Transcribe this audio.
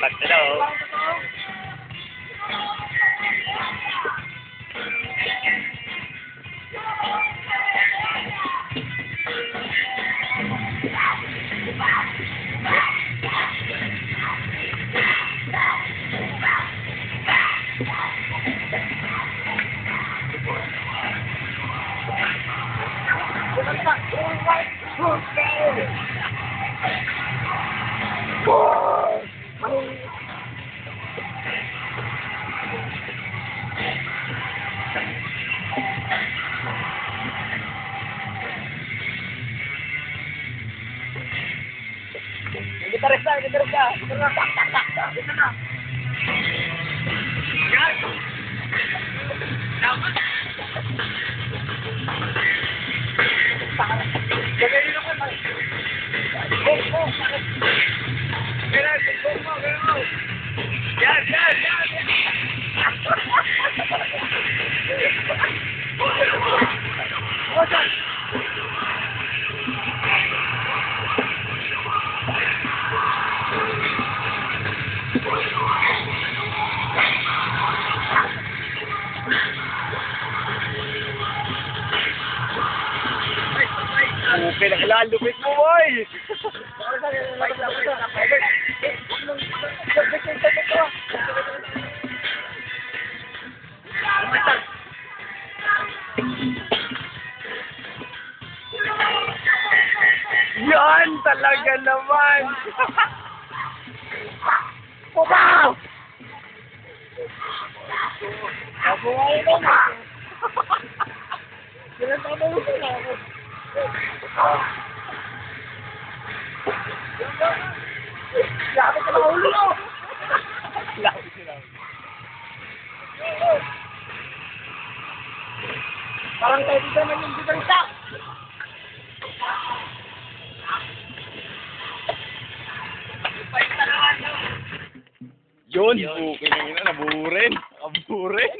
bật tới đâu Fuck. Gitarista, gitarista. Gitarista, tak, tak, tak, tak. Gitarista. Yan. Gagawin ako, man. Oh, oh, bakit? Kailan, tignan mo, kailan mo. Yan, yan, yan. Oh, yan. Okay, nakalalupit mo, boy! Yan talaga naman! Wow! Lapit ka na ulo! Parang tayo dito naman yung gitarista. Yun, bukin na yun, naburin. Aburin.